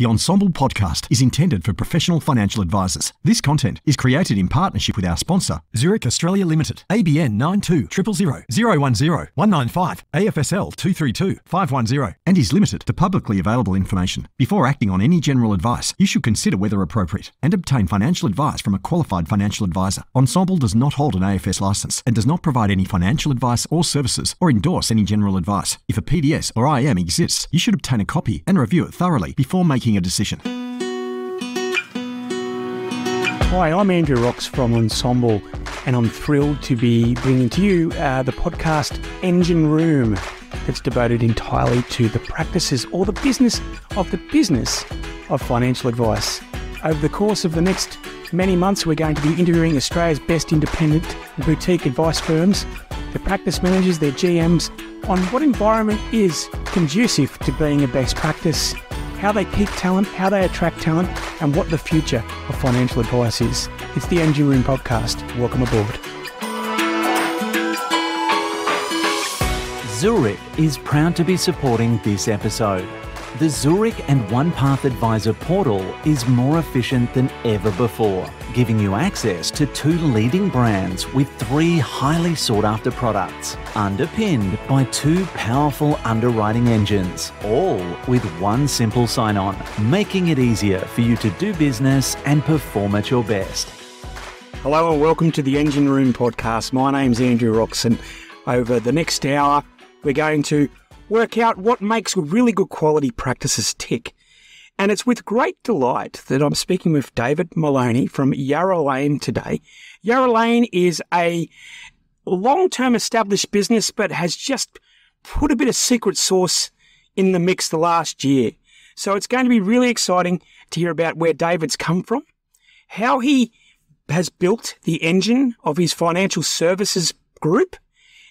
The Ensombl podcast is intended for professional financial advisors. This content is created in partnership with our sponsor, Zurich Australia Limited, ABN 92 000 010 195 AFSL 232 510, and is limited to publicly available information. Before acting on any general advice, you should consider whether appropriate and obtain financial advice from a qualified financial advisor. Ensombl does not hold an AFS license and does not provide any financial advice or services or endorse any general advice. If a PDS or IM exists, you should obtain a copy and review it thoroughly before making a decision. Hi, I'm Andrew Rocks from Ensombl, and I'm thrilled to be bringing to you uh, the podcast Engine Room that's devoted entirely to the practices or the business of the business of financial advice. Over the course of the next many months, we're going to be interviewing Australia's best independent boutique advice firms, their practice managers, their GMs, on what environment is conducive to being a best practice how they keep talent, how they attract talent, and what the future of financial advice is. It's the Engine Room podcast. Welcome aboard. Zurich is proud to be supporting this episode. The Zurich and OnePath Advisor portal is more efficient than ever before, giving you access to two leading brands with three highly sought after products, underpinned by two powerful underwriting engines, all with one simple sign on, making it easier for you to do business and perform at your best. Hello and welcome to the Engine Room podcast. My name's Andrew Roxon. Over the next hour, we're going to work out what makes really good quality practices tick. And it's with great delight that I'm speaking with David Moloney from Yarra Lane today. Yarra Lane is a long term established business, but has just put a bit of secret sauce in the mix the last year. So it's going to be really exciting to hear about where David's come from, how he has built the engine of his financial services group,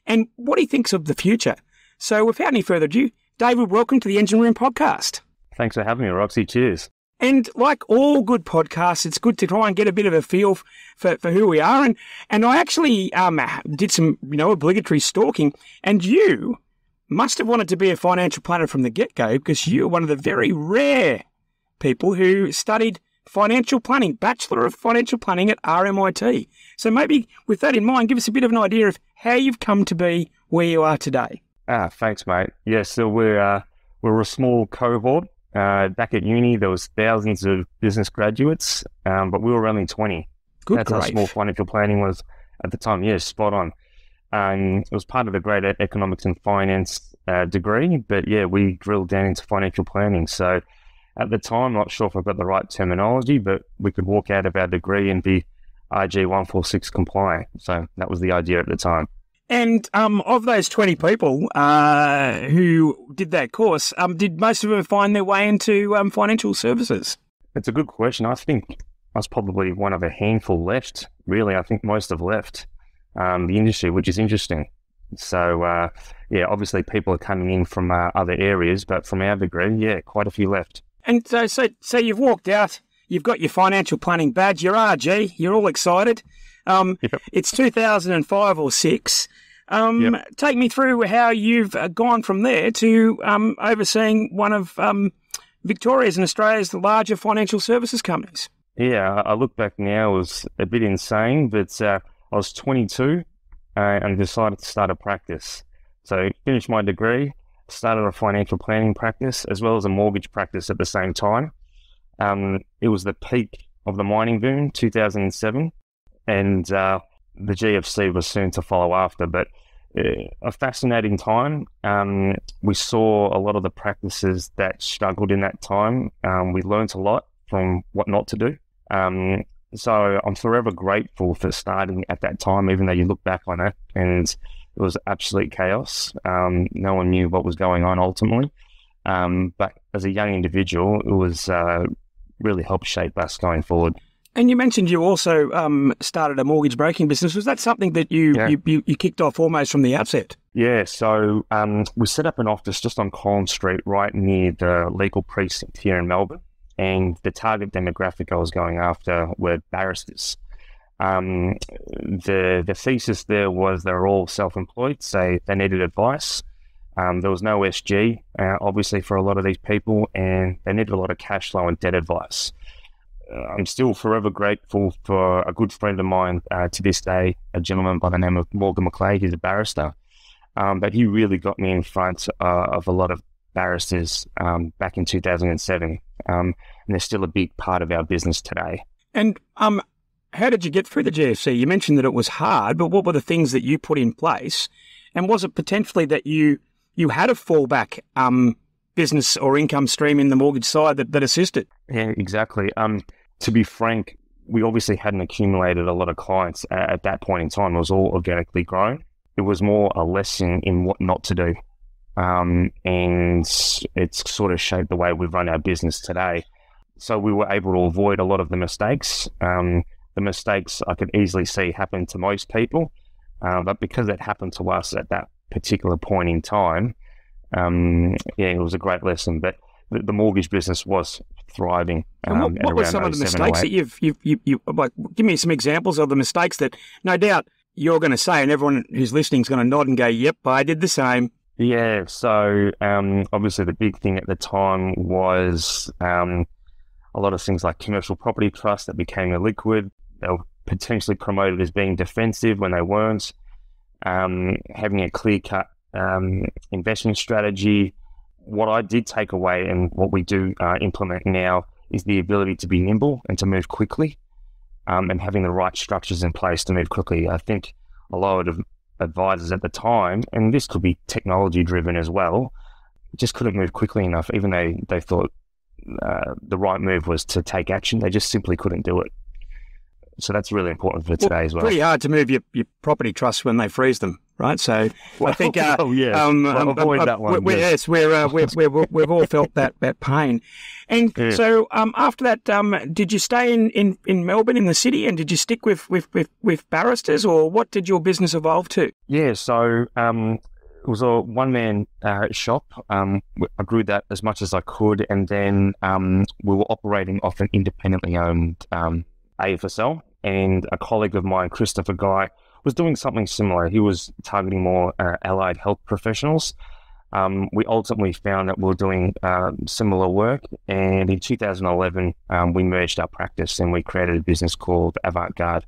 and what he thinks of the future. So, without any further ado, David, welcome to the Engine Room podcast. Thanks for having me, Roxy. Cheers. And like all good podcasts, it's good to try and get a bit of a feel for, for who we are. And and I actually um, did some you know obligatory stalking, and you must have wanted to be a financial planner from the get go because you're one of the very rare people who studied financial planning, Bachelor of Financial Planning at RMIT. So maybe with that in mind, give us a bit of an idea of how you've come to be where you are today. Ah, thanks, mate. Yeah, so we're uh, we're a small cohort. Uh, back at uni, there was thousands of business graduates, um, but we were only twenty. Good That's grief. how small financial planning was at the time. Yeah, spot on. Um, it was part of the great economics and finance uh, degree, but yeah, we drilled down into financial planning. So at the time, not sure if I've got the right terminology, but we could walk out of our degree and be RG one four six compliant. So that was the idea at the time. And um, of those 20 people uh, who did that course, um, did most of them find their way into um, financial services? It's a good question. I think I was probably one of a handful left. Really, I think most have left um, the industry, which is interesting. So, uh, yeah, obviously people are coming in from uh, other areas, but from our degree, yeah, quite a few left. And so, so, so you've walked out, you've got your financial planning badge, your RG, you're all excited. Um, Yep. It's 2005 or six. Um, Yep. Take me through how you've uh, gone from there to um, overseeing one of um, Victoria's and Australia's larger financial services companies. Yeah, I I look back now, it was a bit insane, but uh, I was 22 uh, and decided to start a practice. So, finished my degree, started a financial planning practice as well as a mortgage practice at the same time. Um, it was the peak of the mining boom, 2007, and uh, the GFC was soon to follow after. But uh, a fascinating time. Um, we saw a lot of the practices that struggled in that time. Um, we learnt a lot from what not to do. Um, so I'm forever grateful for starting at that time, even though you look back on it and it was absolute chaos. Um, no one knew what was going on ultimately. Um, but as a young individual, it was uh, really helped shape us going forward. And you mentioned you also um, started a mortgage broking business. Was that something that you, Yeah. you, you, you kicked off almost from the outset? Yeah, so um, we set up an office just on Collins Street, right near the legal precinct here in Melbourne. And the target demographic I was going after were barristers. Um, the the thesis there was they're all self-employed, so they needed advice. Um, there was no SG, uh, obviously, for a lot of these people, and they needed a lot of cash flow and debt advice. Uh, I'm still forever grateful for a good friend of mine uh, to this day, a gentleman by the name of Morgan McLeod. He's a barrister, um, but he really got me in front uh, of a lot of barristers um, back in 2007, um, and they're still a big part of our business today. And um, how did you get through the GFC? You mentioned that it was hard, but what were the things that you put in place? And was it potentially that you you had a fallback um, business or income stream in the mortgage side that, that assisted. Yeah, exactly. Um, to be frank, we obviously hadn't accumulated a lot of clients at, at that point in time. It was all organically grown. It was more a lesson in what not to do. Um, and it's sort of shaped the way we run our business today. So we were able to avoid a lot of the mistakes. Um, the mistakes I could easily see happen to most people, uh, but because it happened to us at that particular point in time, um, yeah, it was a great lesson. But the, the mortgage business was thriving. Um, what, what were some of the mistakes that you've, you've, you, you, like, give me some examples of the mistakes that no doubt you're going to say, and everyone who's listening is going to nod and go, yep, I did the same. Yeah, so um, obviously the big thing at the time was um, a lot of things like commercial property trusts that became illiquid. They were potentially promoted as being defensive when they weren't um, having a clear cut um, investment strategy. What I did take away and what we do uh, implement now is the ability to be nimble and to move quickly um, and having the right structures in place to move quickly. I think a lot of advisors at the time, and this could be technology driven as well, just couldn't move quickly enough, even though they thought uh, the right move was to take action. They just simply couldn't do it. So that's really important for today well, as well. Pretty hard to move your, your property trusts when they freeze them, right? So well, I think, uh, oh yeah, um, well, um, avoid uh, that one. We're, yes, we're, uh, we're, we're, we've all felt that that pain. And yeah. so um, after that, um, did you stay in, in, in Melbourne in the city, and did you stick with with, with, with barristers, or what did your business evolve to? Yeah, so um, it was a one man uh, shop. Um, I grew that as much as I could, and then um, we were operating off an independently owned um, AFSL and a colleague of mine, Christopher Guy, was doing something similar. He was targeting more uh, allied health professionals. Um, we ultimately found that we were doing uh, similar work, and in 2011, um, we merged our practice and we created a business called Avantgarde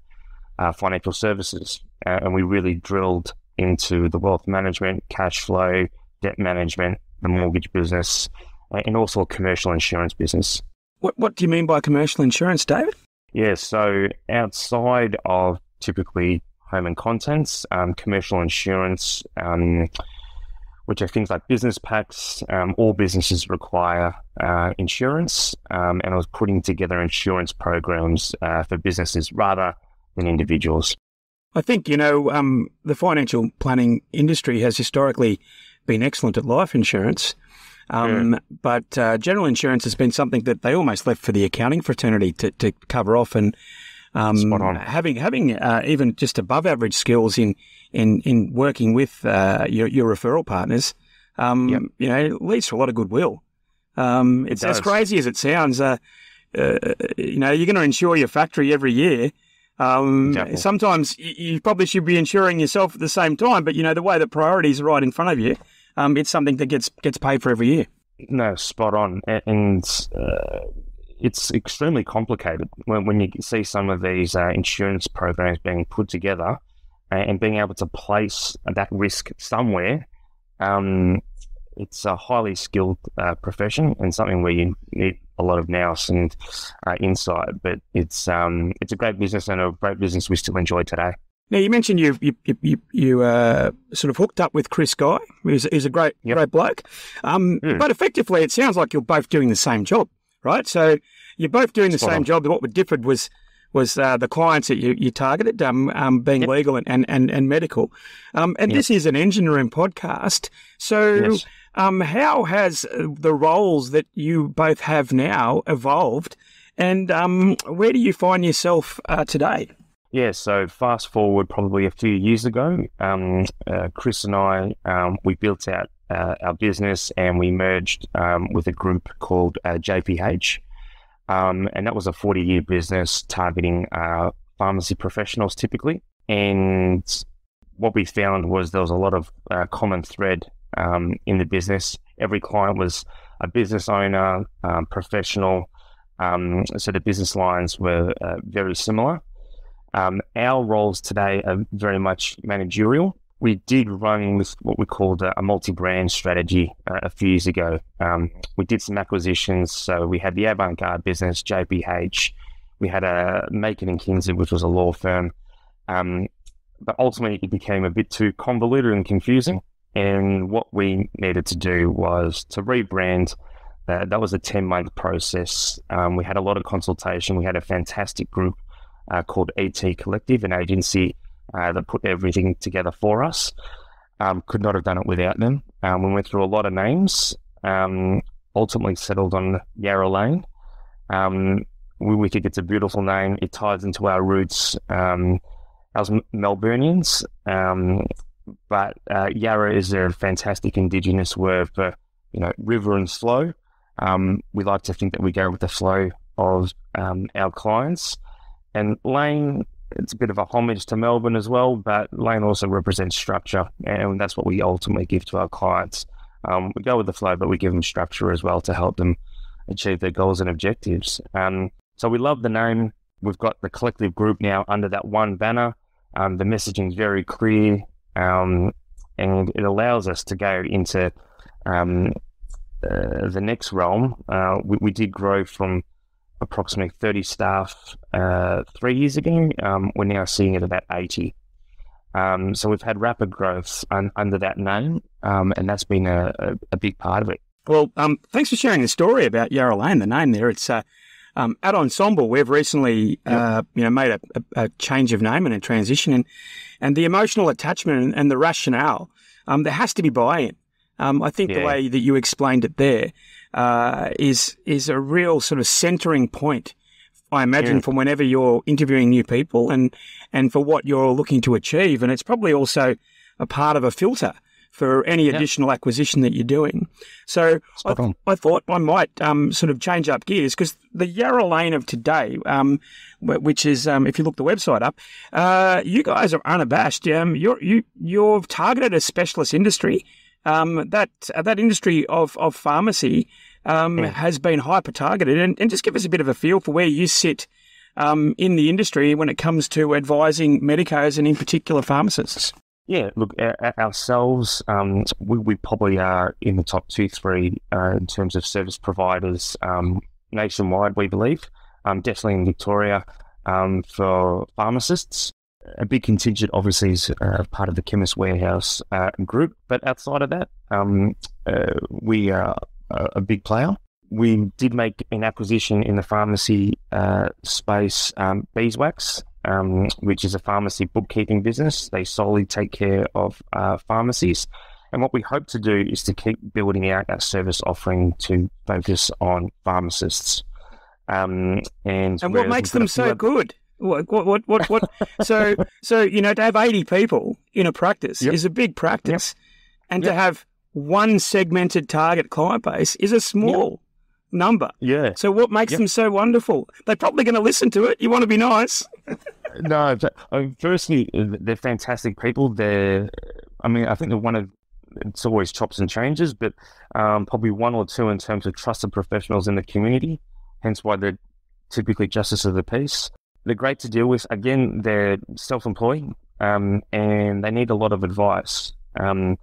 uh, Financial Services, uh, and we really drilled into the wealth management, cash flow, debt management, the mortgage business, and also a commercial insurance business. What What do you mean by commercial insurance, David? Yeah, so outside of typically home and contents, um, commercial insurance, um, which are things like business packs, um, all businesses require uh, insurance, um, and I was putting together insurance programs uh, for businesses rather than individuals. I think, you know, um, the financial planning industry has historically been excellent at life insurance. Um, yeah. But uh, general insurance has been something that they almost left for the accounting fraternity to, to cover off, and um, having having uh, even just above average skills in in in working with uh, your your referral partners, um, yep. you know, leads to a lot of goodwill. Um, it's it as crazy as it sounds. Uh, uh, you know, you're going to insure your factory every year. Um, sometimes you, you, probably should be insuring yourself at the same time, but you know the way that priorities are right in front of you um, it's something that gets gets paid for every year. No, spot on, and uh, it's extremely complicated when, when you see some of these uh, insurance programs being put together and being able to place that risk somewhere. Um, it's a highly skilled uh, profession and something where you need a lot of nous and uh, insight. But it's um, it's a great business and a great business we still enjoy today. Now you mentioned you you you, you uh, sort of hooked up with Chris Guy, who's, who's a great yep. great bloke. Um, mm. But effectively, it sounds like you're both doing the same job, right? So you're both doing the same on. job. What would differed was was uh, the clients that you, you targeted, um, um, being yep. legal and, and, and, and medical. Um, and yep. this is an engine room podcast. So, yes. um, how has the roles that you both have now evolved? And um, where do you find yourself uh, today? Yeah, so fast forward probably a few years ago, um, uh, Chris and I, um, we built out uh, our business and we merged um, with a group called uh, JPH. Um, and that was a 40 year business targeting uh, pharmacy professionals typically. And what we found was there was a lot of uh, common thread um, in the business. Every client was a business owner, um, professional. Um, so the business lines were uh, very similar. Um, our roles today are very much managerial. We did run with what we called a, a multi-brand strategy uh, a few years ago. Um, we did some acquisitions. So we had the Avant-Garde business, JPH. We had a Macon and Kinsey, which was a law firm. Um, but ultimately, it became a bit too convoluted and confusing. And what we needed to do was to rebrand. Uh, that was a 10 month process. Um, we had a lot of consultation. We had a fantastic group uh, called ET Collective, an agency uh, that put everything together for us. Um, could not have done it without them. Um, we went through a lot of names, um, ultimately settled on Yarra Lane. Um, we, we, think it's a beautiful name. It ties into our roots um, as Melburnians. Um, but uh, Yarra is a fantastic Indigenous word for, you know, river and flow. we like to think that we go with the flow of our clients. And Lane, it's a bit of a homage to Melbourne as well, but Lane also represents structure, and that's what we ultimately give to our clients. Um, we go with the flow, but we give them structure as well to help them achieve their goals and objectives. Um, so we love the name. We've got the collective group now under that one banner. Um, the messaging is very clear, um, and it allows us to go into um, uh, the next realm. Uh, we, we, did grow from approximately 30 staff uh, three years ago. Um, we're now seeing it about 80. Um, so we've had rapid growth un- under that name, um, and that's been a, a, a, big part of it. Well, um, thanks for sharing the story about Yarra Lane, the name there. It's uh, um, at Ensombl, we've recently yep. uh, you know made a, a, change of name and a transition, and, and the emotional attachment and, the rationale, um, there has to be buy-in. I think yeah. the way that you explained it there, uh, is is a real sort of centering point. I imagine yeah. for whenever you're interviewing new people and and for what you're looking to achieve, and it's probably also a part of a filter for any additional yeah. acquisition that you're doing. So I, th- I, thought I might um, sort of change up gears because the Yarra Lane of today, um, which is um, if you look the website up, uh, you guys are unabashed. Um, you're, you you've targeted a specialist industry um, that uh, that industry of of pharmacy um, has been hyper targeted, and, and just give us a bit of a feel for where you sit um, in the industry when it comes to advising medicos and in particular pharmacists. Yeah, look, ourselves, um, we, we, probably are in the top two, three uh, in terms of service providers um, nationwide, we believe. Um, definitely in Victoria um, for pharmacists a big contingent, obviously, is uh, part of the Chemist Warehouse uh, group. But outside of that, um, uh, we are a big player. We did make an acquisition in the pharmacy uh, space, um, Beeswax, um, which is a pharmacy bookkeeping business. They solely take care of uh, pharmacies. And what we hope to do is to keep building out our service offering to focus on pharmacists. Um, and, and what makes them so good? What, what, what, what, so, so, you know, to have 80 people in a practice yep. is a big practice. Yep. And yep. to have one segmented target client base is a small number. Yeah. So, what makes them so wonderful? They're probably going to listen to it. You want to be nice. no, firstly, they're fantastic people. They're, I mean, I think they're one of, it's always chops and changes, but um, probably one or two in terms of trusted professionals in the community, hence why they're typically justice of the peace. They're great to deal with. Again, they're self-employed um, and they need a lot of advice. Um,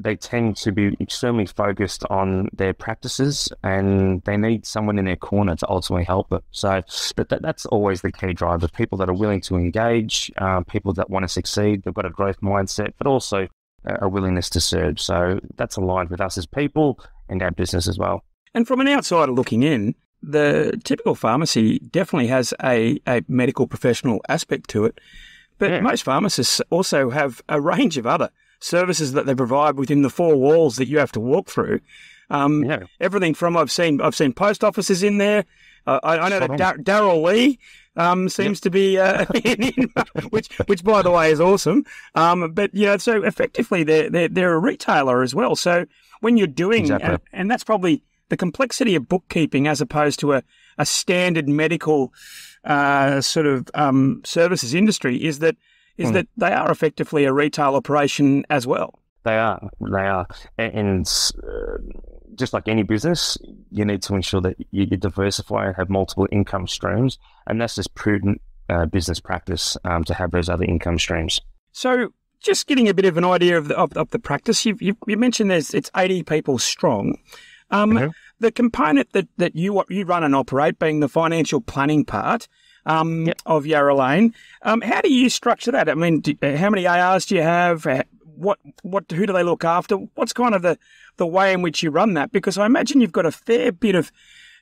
they tend to be extremely focused on their practices and they need someone in their corner to ultimately help it. So that, that that's always the key driver. People that are willing to engage, uh, people that want to succeed, they've got a growth mindset, but also a willingness to serve. So that's aligned with us as people and our business as well. And from an outsider looking in, the typical pharmacy definitely has a, a medical professional aspect to it, but yeah. most pharmacists also have a range of other services that they provide within the four walls that you have to walk through. Um, yeah. Everything from I've seen I've seen post offices in there. Uh, I, I, know Spot that Dar- Darrell Lea um, seems yep. to be, uh, in, in, which which by the way is awesome. Um, but you know, so effectively they're, they're they're a retailer as well. So when you're doing, exactly. and, and that's probably the complexity of bookkeeping as opposed to a, a standard medical uh, sort of um, services industry is that is mm. that they are effectively a retail operation as well. They are. They are. And, and uh, just like any business, you need to ensure that you, you, diversify and have multiple income streams. And that's just prudent uh, business practice um, to have those other income streams. So, just getting a bit of an idea of the, of, of the practice, you've, you've, you mentioned there's it's 80 people strong. Um, mm-hmm. The component that, that you you run and operate, being the financial planning part, um, yep. of Yarra Lane. Um, how do you structure that? I mean, do, how many ARs do you have? What what who do they look after? What's kind of the the way in which you run that? Because I imagine you've got a fair bit of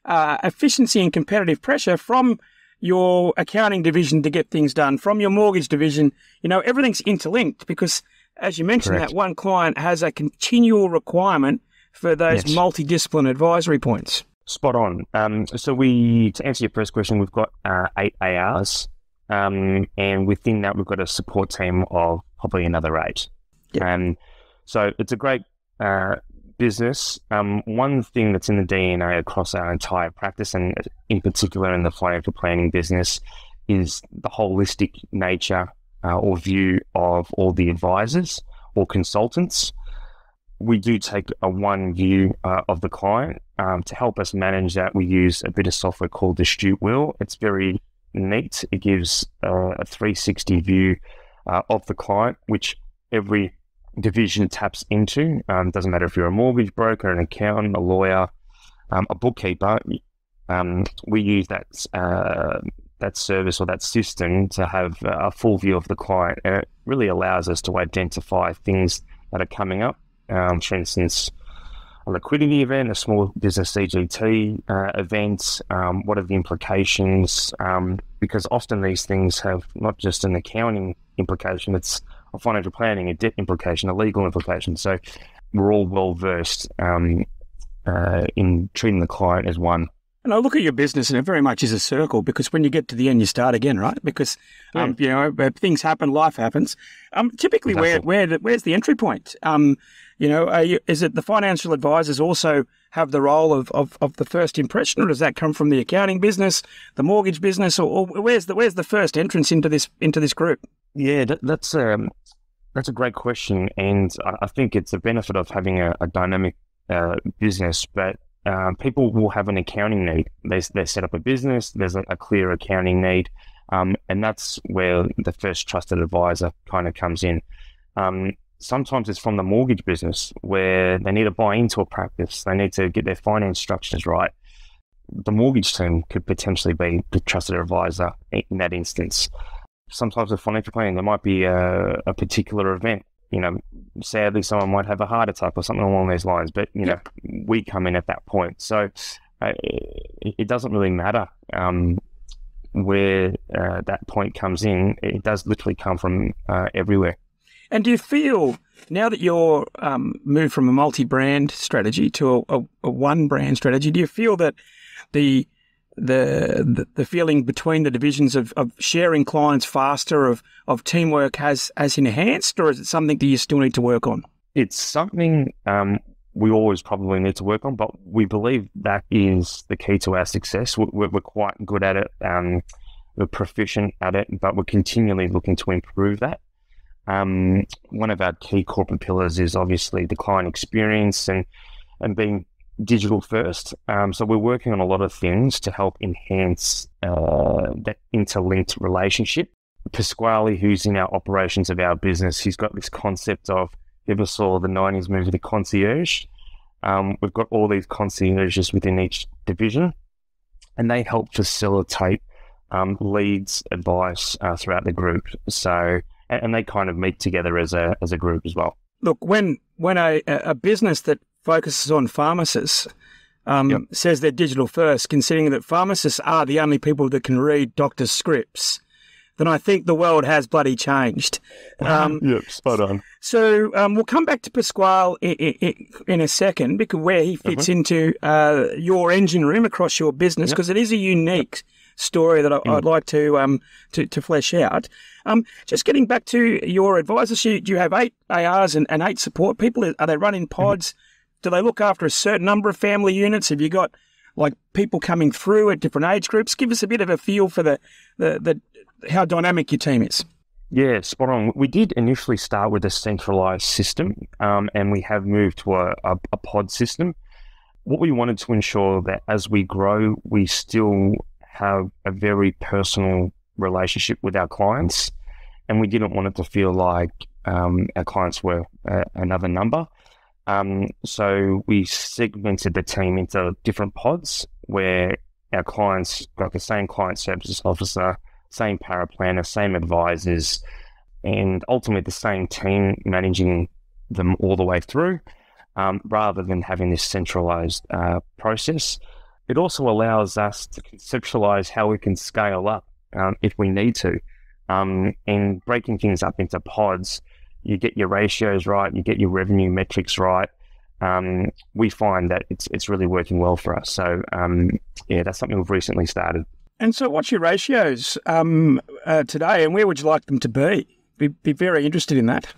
uh, efficiency and competitive pressure from your accounting division to get things done, from your mortgage division. You know, everything's interlinked because, as you mentioned, Correct. that one client has a continual requirement for those yes. multidiscipline advisory points. Spot on. Um, so we, to answer your first question, we've got uh, eight ARs, um, and within that, we've got a support team of probably another eight. Yeah. Um, so it's a great uh, business. Um, one thing that's in the DNA across our entire practice, and in particular in the financial planning business, is the holistic nature uh, or view of all the advisors or consultants we do take a one view uh, of the client. Um, to help us manage that, we use a bit of software called the Astute Wheel. It's very neat. It gives uh, a 360 view uh, of the client, which every division taps into. Um, doesn't matter if you're a mortgage broker, an accountant, a lawyer, um, a bookkeeper. Um, we use that uh, that service or that system to have a full view of the client, and it really allows us to identify things that are coming up um, for instance, a liquidity event, a small business CGT uh, event, um, what are the implications? Um, because often these things have not just an accounting implication, it's a financial planning, a debt implication, a legal implication. So we're all well versed um, uh, in treating the client as one. And I look at your business, and it very much is a circle because when you get to the end, you start again, right? Because um, you know things happen, life happens. Um, typically, where where where's the entry point? Um, you know, you, is it the financial advisors also have the role of, of, of, the first impression, or does that come from the accounting business, the mortgage business, or, or where's the where's the first entrance into this into this group? Yeah, that, that's um, that's a great question, and I, I think it's a benefit of having a, a dynamic uh, business, but um, people will have an accounting need. They, they set up a business, there's a, a clear accounting need, um, and that's where the first trusted advisor kind of comes in. Um, sometimes it's from the mortgage business where they need to buy into a practice, they need to get their finance structures right. The mortgage team could potentially be the trusted advisor in that instance. Sometimes with financial planning, there might be a, a particular event you know, sadly, someone might have a heart attack or something along those lines. But you know, we come in at that point, so uh, it, it, doesn't really matter um, where uh, that point comes in. It does literally come from uh, everywhere. And do you feel now that you're um, moved from a multi-brand strategy to a, a, a one-brand strategy, do you feel that the the, the, feeling between the divisions of, of sharing clients faster, of, of teamwork has, has enhanced, or is it something that you still need to work on? It's something um, we always probably need to work on, but we believe that is the key to our success. We're, we're quite good at it, um, we're proficient at it, but we're continually looking to improve that. Um, one of our key corporate pillars is obviously the client experience and and being digital first. Um, so we're working on a lot of things to help enhance uh, that interlinked relationship. Pasquale, who's in our operations of our business, he's got this concept of, you ever saw the 90s movie The Concierge? Um, we've got all these concierges within each division, and they help facilitate um, leads, advice uh, throughout the group. So, and, and, they kind of meet together as a as a group as well. Look, when when a, a business that focuses on pharmacists, um, yep. says they're digital first, considering that pharmacists are the only people that can read doctors' scripts, then I think the world has bloody changed. Um, yep, spot on. So um, we'll come back to Pasquale in, in, in, a second, because where he fits uh-huh. into uh, your engine room across your business, because yep. it is a unique story that I, would mm. like to, um, to to flesh out. Um, just getting back to your advisors, you, do you have eight ARs and, and eight support people. Are they running mm-hmm. pods? Mm-hmm do they look after a certain number of family units? Have you got like people coming through at different age groups? Give us a bit of a feel for the, the, the how dynamic your team is. Yeah, spot on. We did initially start with a centralized system, um, and we have moved to a, a, a pod system. What we wanted to ensure that as we grow, we still have a very personal relationship with our clients, and we didn't want it to feel like um, our clients were uh, another number. Um, so we segmented the team into different pods where our clients got the same client services officer, same paraplanner, same advisors, and ultimately the same team managing them all the way through, um, rather than having this centralized uh, process. It also allows us to conceptualize how we can scale up um, if we need to. Um, and breaking things up into pods you get your ratios right, you get your revenue metrics right. Um, we find that it's it's really working well for us. So um, yeah, that's something we've recently started. And so, what's your ratios um, uh, today, and where would you like them to be? Be, be very interested in that.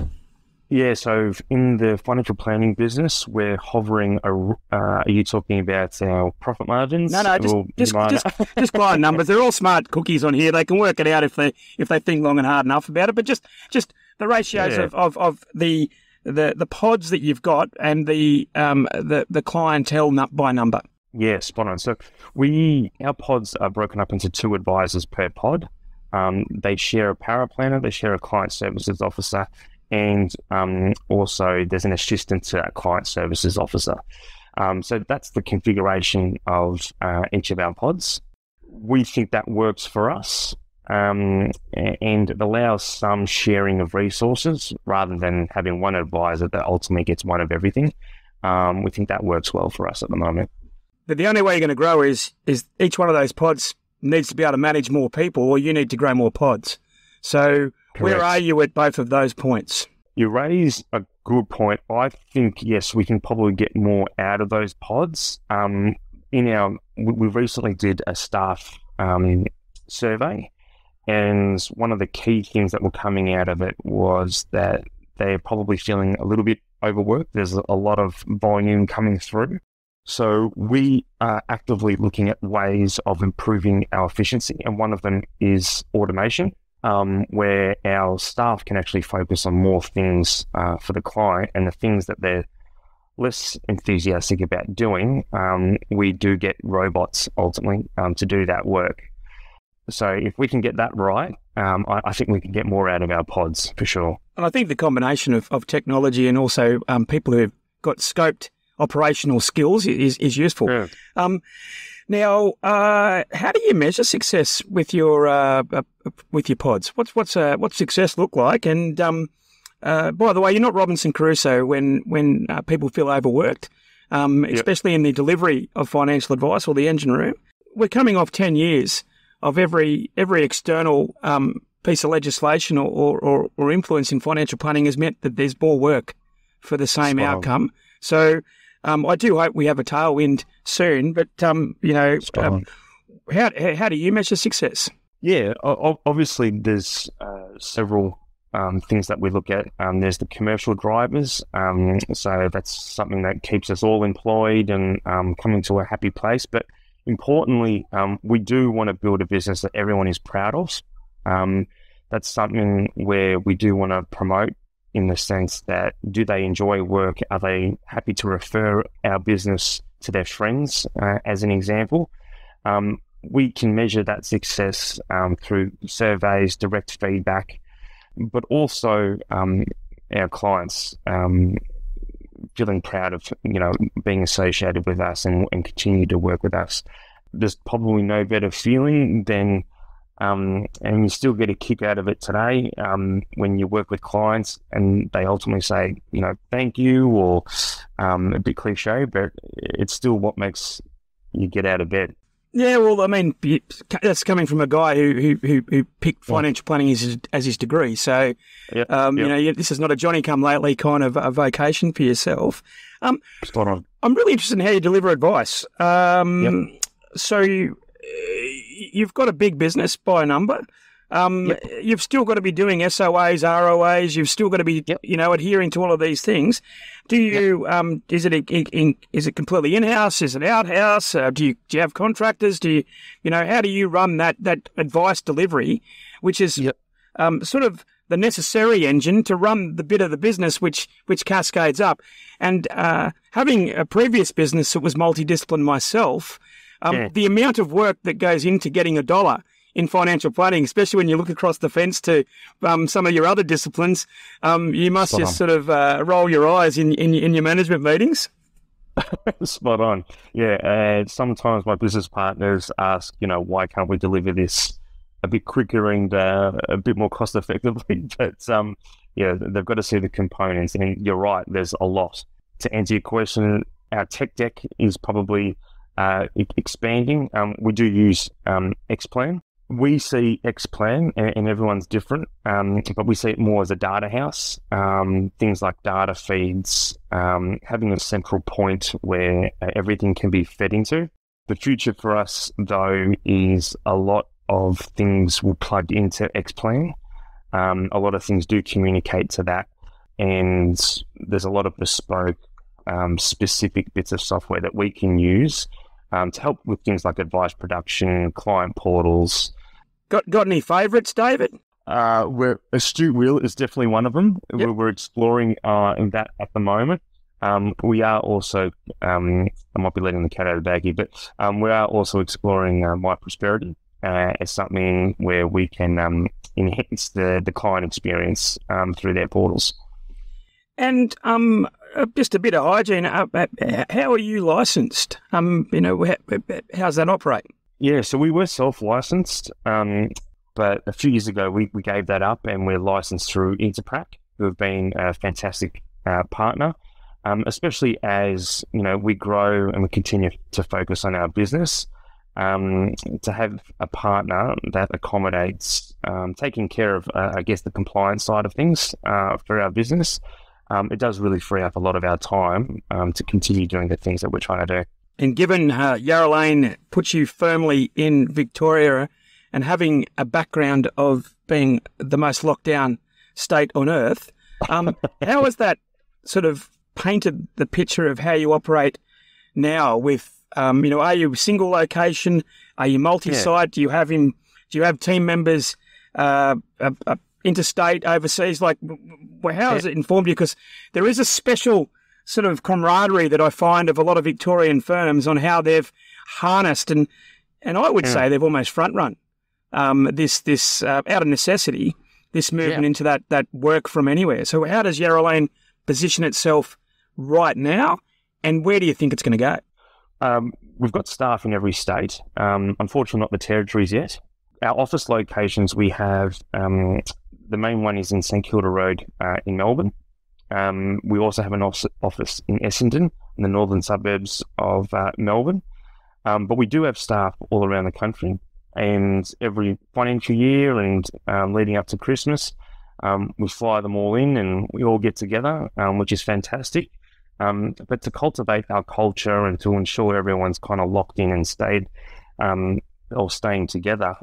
Yeah, so in the financial planning business, we're hovering. A, uh, are you talking about our profit margins? No, no, just just, just, just client numbers. They're all smart cookies on here. They can work it out if they if they think long and hard enough about it. But just just the ratios yeah. of, of, of the the the pods that you've got and the um the the clientele by number. Yeah, spot on. So we our pods are broken up into two advisors per pod. Um, they share a paraplanner, they share a client services officer, and um, also there's an assistant to that client services officer. Um, so that's the configuration of uh, each of our pods. We think that works for us, um, and it allows some sharing of resources rather than having one advisor that ultimately gets one of everything. Um, we think that works well for us at the moment. But the only way you're going to grow is is each one of those pods needs to be able to manage more people, or you need to grow more pods. So Correct. Where are you at both of those points? You raise a good point. I think yes, we can probably get more out of those pods. Um, in our, we recently did a staff um, survey, and one of the key things that were coming out of it was that they're probably feeling a little bit overworked. There's a lot of volume coming through. So we are actively looking at ways of improving our efficiency, and one of them is automation um, where our staff can actually focus on more things uh, for the client and the things that they're less enthusiastic about doing, um, we do get robots ultimately um, to do that work. So if we can get that right, um, I, I, think we can get more out of our pods for sure. And I think the combination of, of technology and also um, people who've got scoped operational skills is, is useful. Yeah. Um, now, uh, how do you measure success with your uh, uh, with your pods? What's what's uh, what's success look like? And um, uh, by the way, you're not Robinson Crusoe when when uh, people feel overworked, um, yep. especially in the delivery of financial advice or the engine room. We're coming off ten years of every every external um, piece of legislation or, or, or, influence in financial planning has meant that there's more work for the same Spot outcome. On. So um, I do hope we have a tailwind soon, but um, you know, um, how how do you measure success? Yeah, obviously there's uh, several um, things that we look at. Um, there's the commercial drivers, um, so that's something that keeps us all employed and coming to a happy place. But importantly, we do want to build a business that everyone is proud of. that's something where we do want to promote in the sense that do they enjoy work? Are they happy to refer our business to their friends, uh, as an example? Um, we can measure that success um, through surveys, direct feedback, but also um, our clients um, feeling proud of you know being associated with us and, and continue to work with us. There's probably no better feeling than um, and you still get a kick out of it today um, when you work with clients and they ultimately say, you know, thank you, or um, a bit cliche, but it's still what makes you get out of bed. Yeah, well, I mean, that's coming from a guy who who, who picked financial planning as his, as his degree. So, yep, um, yep. you know, this is not a Johnny come lately kind of a vocation for yourself. Um, Spot on. I'm really interested in how you deliver advice. Um, yep. So, you, you've got a big business by a number. Um. You've still got to be doing SOAs, ROAs. You've still got to be, you know, adhering to all of these things. Do you? Yep. Um, is it in, in, is it completely in house? Is it out house? Uh, do you do you have contractors? Do you, you know, how do you run that that advice delivery, which is um, sort of the necessary engine to run the bit of the business which which cascades up. And uh, having a previous business that was multidisciplined myself, um, yeah. the amount of work that goes into getting a dollar in financial planning, especially when you look across the fence to um, some of your other disciplines, um, you must Spot just on. sort of uh, roll your eyes in, in, in your management meetings. Spot on. Yeah. And sometimes my business partners ask, you know, why can't we deliver this a bit quicker and uh, a bit more cost effectively? but um, yeah, they've got to see the components. And you're right, there's a lot. To answer your question, our tech deck is probably uh, expanding. Um, we do use um, Xplan we see Xplan, and, and everyone's different, um, but we see it more as a data house. Um, things like data feeds, um, having a central point where uh, everything can be fed into. The future for us, though, is a lot of things will plug into Xplan. Um, a lot of things do communicate to that, and there's a lot of bespoke, um, specific bits of software that we can use um, to help with things like advice production, client portals, Got got any favourites, David? Uh, we're Astute Wheel is definitely one of them. Yep. We're, we're, exploring uh, in that at the moment. Um, we are also, um, I might be letting the cat out of the baggie, but um, we are also exploring uh, My Prosperity uh, as something where we can um, enhance the, the client experience um, through their portals. And um, uh, just a bit of hygiene. Uh, uh, how are you licensed? Um, you know, how, how's that operate? Yeah, so we were self licensed, um, but a few years ago we, we gave that up and we're licensed through Interprac, who have been a fantastic uh, partner. Um, especially as you know we grow and we continue to focus on our business. Um, to have a partner that accommodates um, taking care of, uh, I guess, the compliance side of things uh, for our business, um, it does really free up a lot of our time um, to continue doing the things that we're trying to do. And given uh, Yarra Lane puts you firmly in Victoria and having a background of being the most locked down state on earth, um, how has that sort of painted the picture of how you operate now with, um, you know, are you single location? Are you multi-site? Yeah. Do you have him, do you have team members, uh, uh, uh interstate, overseas? Like, how has yeah. it informed you? Because there is a special sort of camaraderie that I find of a lot of Victorian firms on how they've harnessed and and I would yeah. say they've almost front run um, this this uh, out of necessity this movement yeah. into that that work from anywhere. So how does Yarra Lane position itself right now, and where do you think it's going to go? Um, we've got staff in every state. Um, unfortunately, not the territories yet. Our office locations we have. Um, the main one is in St Kilda Road uh, in Melbourne. Um, we also have an office in Essendon, in the northern suburbs of uh, Melbourne. Um, but we do have staff all around the country. And every financial year and um, leading up to Christmas, um, we fly them all in and we all get together, um, which is fantastic. Um, but to cultivate our culture and to ensure everyone's kind of locked in and stayed or staying together,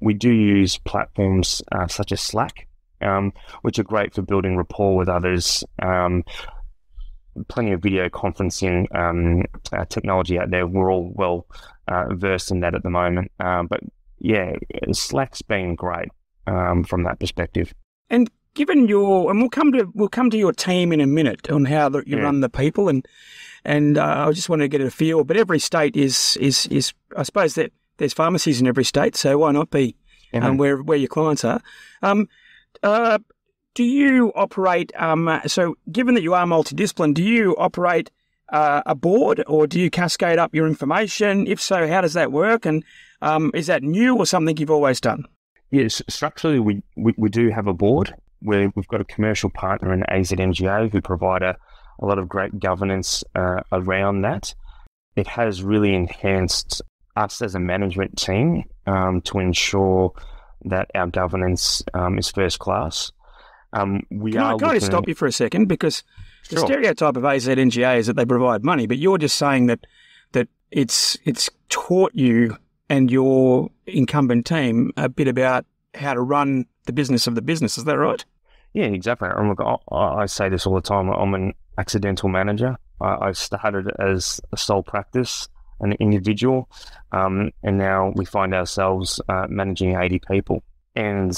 we do use platforms uh, such as Slack um, which are great for building rapport with others. Um, plenty of video conferencing um, uh, technology out there. We're all well uh, versed in that at the moment. Um, but yeah, Slack's been great um, from that perspective. And given your, and we'll come to we'll come to your team in a minute on how the, you yeah. run the people, and and uh, I just want to get a feel. But every state is is is I suppose that there's pharmacies in every state, so why not be yeah. um, where where your clients are? Um, uh, do you operate? Um, so, given that you are multidisciplined, do you operate uh, a board or do you cascade up your information? If so, how does that work? And um, is that new or something you've always done? Yes, structurally, we, we, we do have a board where we've got a commercial partner in AZ NGA who provide a, a lot of great governance uh, around that. It has really enhanced us as a management team um, to ensure that our governance um, is first class. Um, we can are. I, can I just stop you for a second because the stereotype of AZNGA is that they provide money, but you're just saying that that it's it's taught you and your incumbent team a bit about how to run the business of the business. Is that right? Yeah, exactly. And look, I, I say this all the time. I'm an accidental manager. I, I started as a sole practice an individual, um, and now we find ourselves uh, managing 80 people. And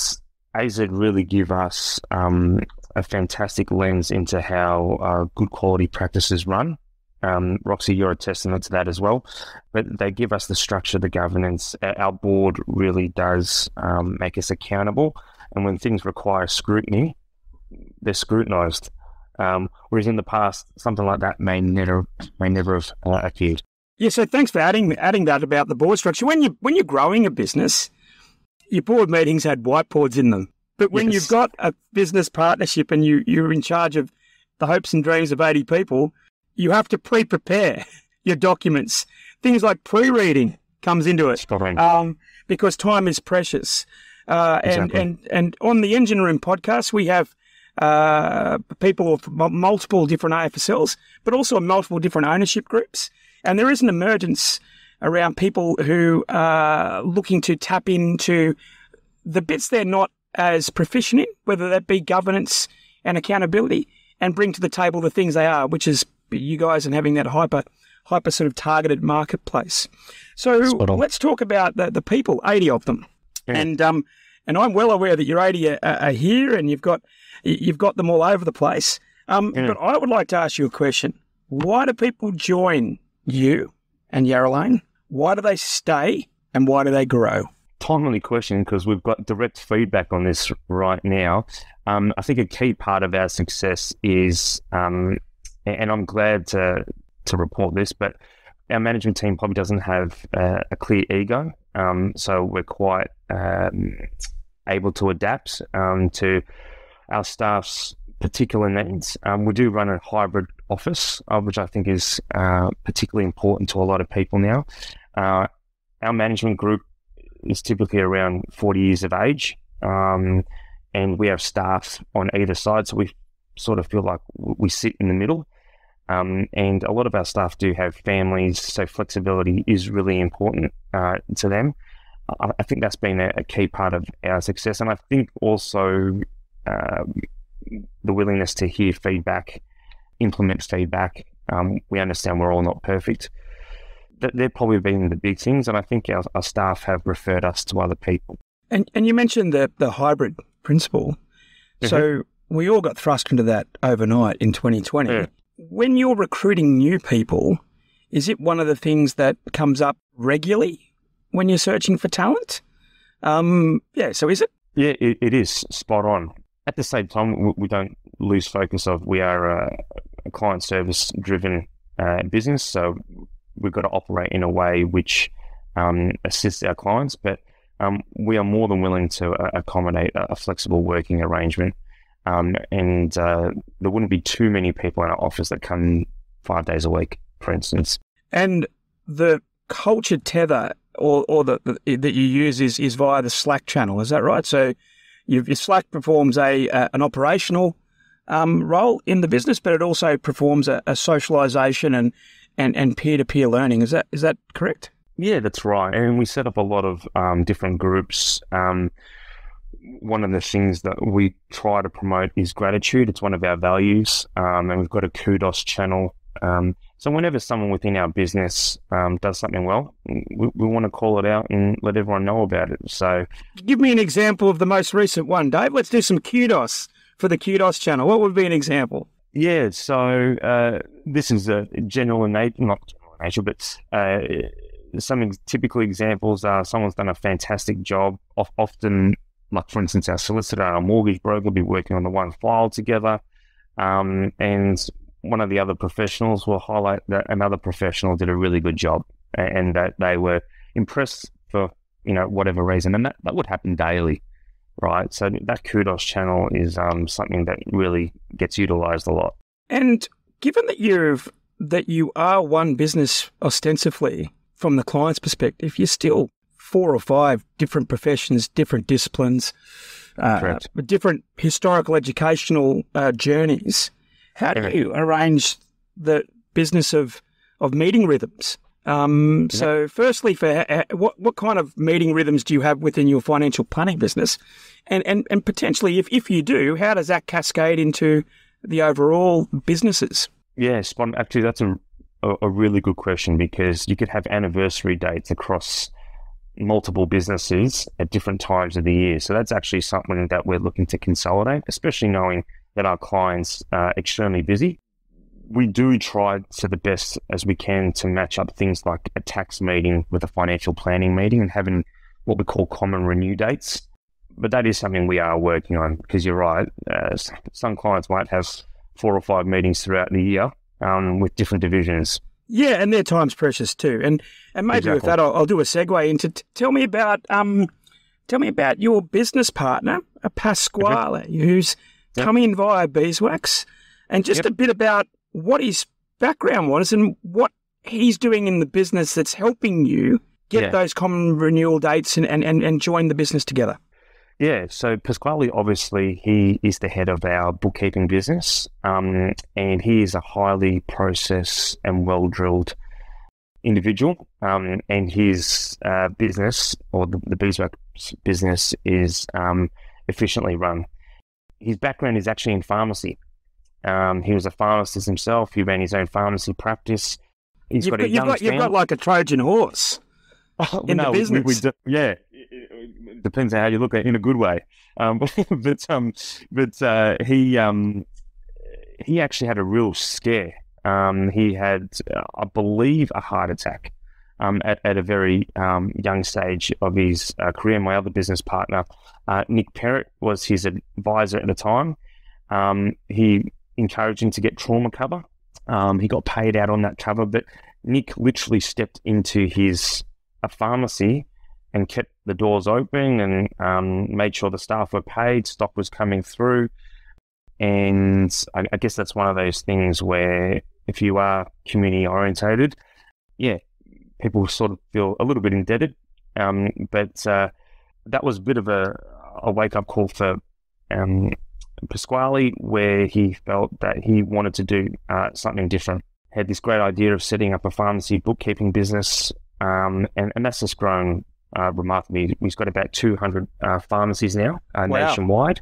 AZ really give us um, a fantastic lens into how uh, good quality practices run. Um, Roxy, you're a testament to that as well. But they give us the structure, the governance. Our board really does um, make us accountable. And when things require scrutiny, they're scrutinised. Um, whereas in the past, something like that may never may never have uh, appeared. Yeah, so thanks for adding adding that about the board structure. When you when you're growing a business, your board meetings had whiteboards in them. But when yes. you've got a business partnership and you you're in charge of the hopes and dreams of 80 people, you have to pre-prepare your documents. Things like pre-reading comes into it um, because time is precious. Uh, exactly. and, and, and on the Engine Room podcast, we have uh, people of multiple different AFSLs, but also multiple different ownership groups. And there is an emergence around people who are looking to tap into the bits they're not as proficient in, whether that be governance and accountability, and bring to the table the things they are, which is you guys and having that hyper hyper sort of targeted marketplace. So let's talk about the, the people, 80 of them. Yeah. And um and I'm well aware that your 80 are, are, here and you've got you've got them all over the place. Um, yeah. But I would like to ask you a question. Why do people join you and Yarra Why do they stay and why do they grow? Timely question because we've got direct feedback on this right now. Um, I think a key part of our success is, um, and I'm glad to to report this, but our management team probably doesn't have uh, a clear ego, um, so we're quite um, able to adapt um, to our staff's particular needs. Um, we do run a hybrid office, uh, which I think is uh, particularly important to a lot of people now. Uh, our management group is typically around 40 years of age, um, and we have staff on either side, so we sort of feel like we sit in the middle. Um, and a lot of our staff do have families, so flexibility is really important uh, to them. I, I, think that's been a, a, key part of our success, and I think also um, the willingness to hear feedback, implement feedback. Um, we understand we're all not perfect. they've probably been the big things, and I think our, our staff have referred us to other people. And and you mentioned the the hybrid principle. Mm-hmm. So we all got thrust into that overnight in 2020. Yeah. When you're recruiting new people, is it one of the things that comes up regularly when you're searching for talent? Um, yeah, so is it? Yeah, it, it is spot on at the same time, we don't lose focus of we are a, client service driven uh, business, so we've got to operate in a way which um, assists our clients. But um, we are more than willing to uh, accommodate a, a, flexible working arrangement, um, and uh, there wouldn't be too many people in our office that come five days a week, for instance. And the culture tether or, or the, the, that you use is, is via the Slack channel, is that right? So your Slack performs a, a an operational um, role in the business, but it also performs a, a socialization and and and peer to peer learning. Is that is that correct? Yeah, that's right. And we set up a lot of um, different groups. Um, one of the things that we try to promote is gratitude. It's one of our values, um, and we've got a kudos channel um, so whenever someone within our business um, does something well, we, we, want to call it out and let everyone know about it. So, give me an example of the most recent one, Dave. Let's do some kudos for the kudos channel. What would be an example? Yeah, so uh, this is a general in nature, not general in nature, but uh, some typical examples are someone's done a fantastic job. Often, like for instance, our solicitor and our mortgage broker will be working on the one file together. Um, and one of the other professionals will highlight that another professional did a really good job and that they were impressed for you know whatever reason and that, that would happen daily right? So that kudos channel is um, something that really gets utilized a lot. And given that you've that you are one business ostensibly from the client's perspective you're still four or five different professions different disciplines uh, different historical educational uh, journeys how do you arrange the business of of meeting rhythms? Um, so, firstly, for uh, what what kind of meeting rhythms do you have within your financial planning business, and and and potentially, if if you do, how does that cascade into the overall businesses? Yes, yeah, actually, that's a, a really good question because you could have anniversary dates across multiple businesses at different times of the year. So that's actually something that we're looking to consolidate, especially knowing that our clients are extremely busy. We do try to the best as we can to match up things like a tax meeting with a financial planning meeting and having what we call common renew dates. But that is something we are working on because you're right. Uh, some clients might have four or five meetings throughout the year um, with different divisions. Yeah, and their time's precious too. And and maybe exactly. with that, I'll, I'll, do a segue into t- tell me about um, tell me about your business partner, a Pasquale, who's yep. come in via Beeswax, and just yep. a bit about what his background was and what he's doing in the business that's helping you get yeah. those common renewal dates and, and, and, and join the business together. Yeah, so Pasquale, obviously, he is the head of our bookkeeping business, um, and he is a highly processed and well drilled individual. Um, and his uh, business, or the, the Beeswax business, is um, efficiently run. His background is actually in pharmacy. Um, he was a pharmacist himself. He ran his own pharmacy practice. He's you've got, got you've got, you've got like a Trojan horse in no, the business. We, we do, yeah, depends on how you look at it in a good way. Um, but um, but uh, he um, he actually had a real scare. Um, he had, uh, I believe, a heart attack um, at, at a very um, young stage of his uh, career. My other business partner, uh, Nick Perrott, was his advisor at the time. Um, he encouraged him to get trauma cover. Um, he got paid out on that cover, but Nick literally stepped into his a pharmacy and kept the doors open and um, made sure the staff were paid, stock was coming through. And I, I guess that's one of those things where if you are community orientated, yeah, people sort of feel a little bit indebted. Um, but uh, that was a bit of a, a wake up call for um, Pasquale, where he felt that he wanted to do uh, something different. Had this great idea of setting up a pharmacy bookkeeping business, um, and, and that's just grown uh, remarkably. He's got about 200 uh, pharmacies now uh, wow. nationwide,